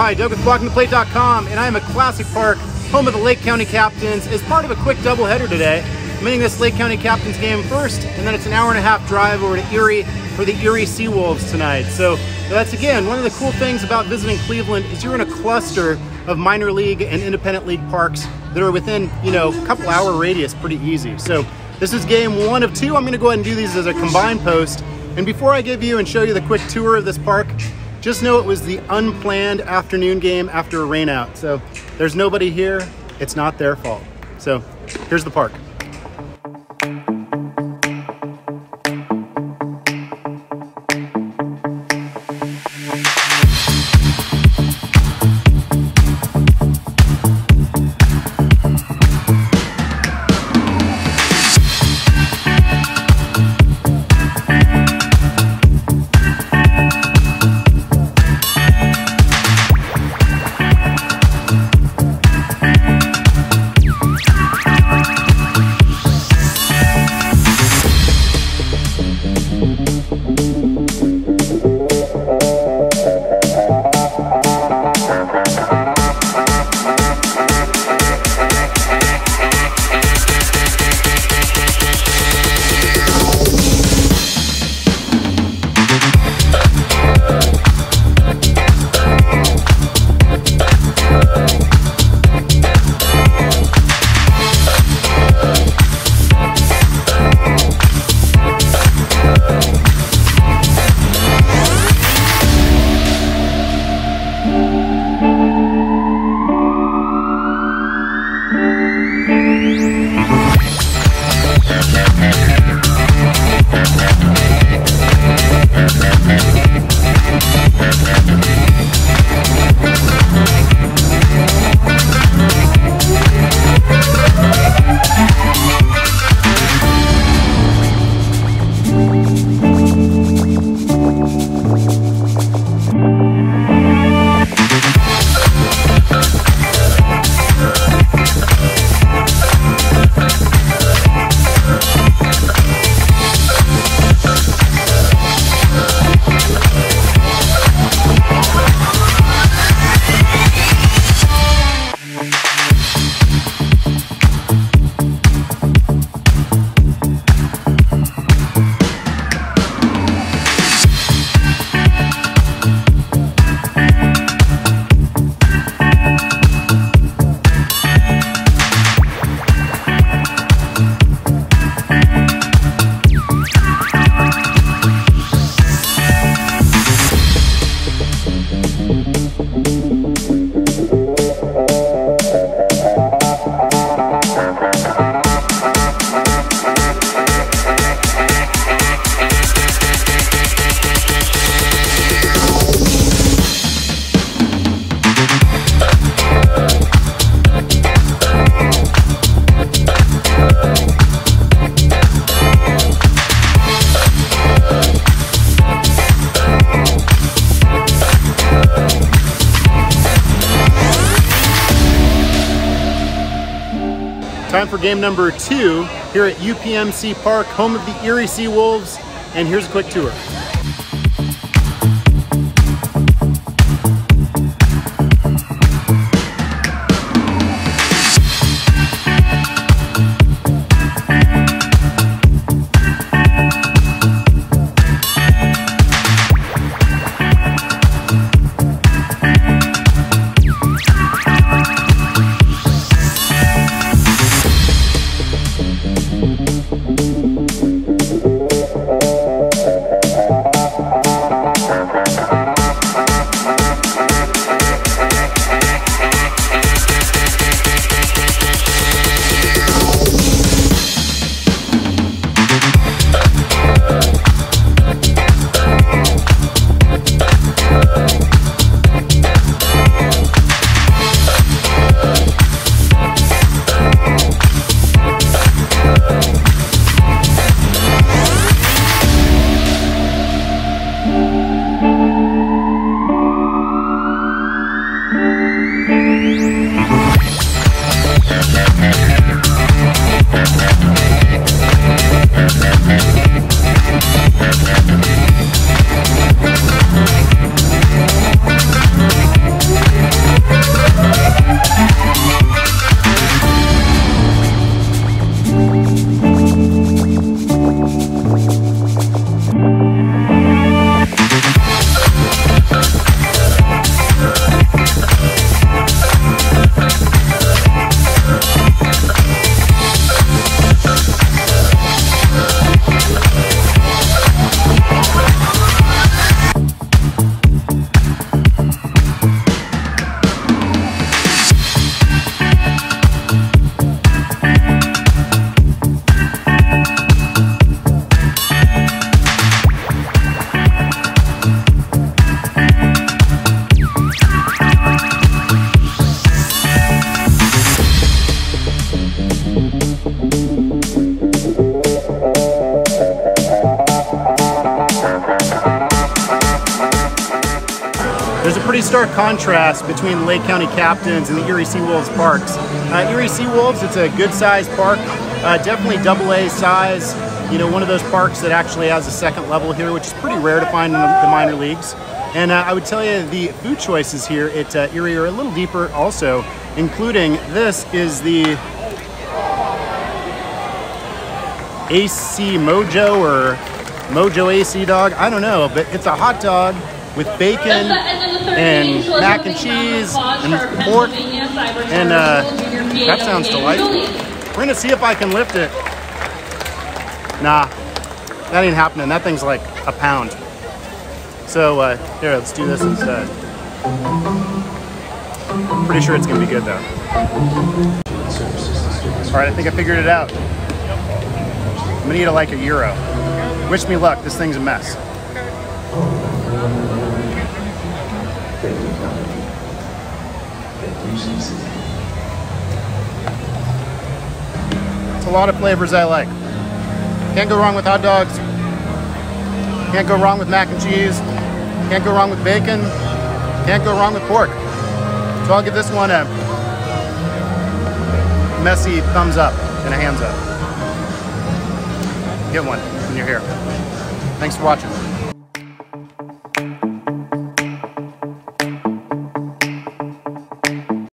Hi, Doug with blockingtheplate.com, and I am at Classic Park, home of the Lake County Captains, as part of a quick doubleheader today. I'm hitting this Lake County Captains game first, and then it's an hour and a half drive over to Erie for the Erie Seawolves tonight. So that's again one of the cool things about visiting Cleveland is you're in a cluster of minor league and independent league parks that are within you know a couple hour radius, pretty easy. So this is game one of two. I'm going to go ahead and do these as a combined post. And before I give you and show you the quick tour of this park, just know it was the unplanned afternoon game after a rainout. So there's nobody here. It's not their fault. So here's the park. Time for game number two here at UPMC Park, home of the Erie Seawolves. And here's a quick tour. Stark contrast between Lake County Captains and the Erie Seawolves parks. Uh, Erie Seawolves, it's a good sized park, uh, definitely double A size. You know, one of those parks that actually has a second level here, which is pretty rare to find in the, minor leagues. And uh, I would tell you the food choices here at uh, Erie are a little deeper also, including this is the AC Mojo or Mojo AC dog. I don't know, but it's a hot dog with bacon and mac and cheese and pork. And uh, that sounds delightful. We're gonna see if I can lift it. Nah, that ain't happening. That thing's like a pound. So uh, here, let's do this instead. Pretty sure it's gonna be good though. All right, I think I figured it out. I'm gonna eat it like a gyro. Wish me luck, this thing's a mess. It's a lot of flavors I like. Can't go wrong with hot dogs. Can't go wrong with mac and cheese. Can't go wrong with bacon. Can't go wrong with pork. So I'll give this one a messy thumbs up and a hands up. Get one when you're here. Thanks for watching.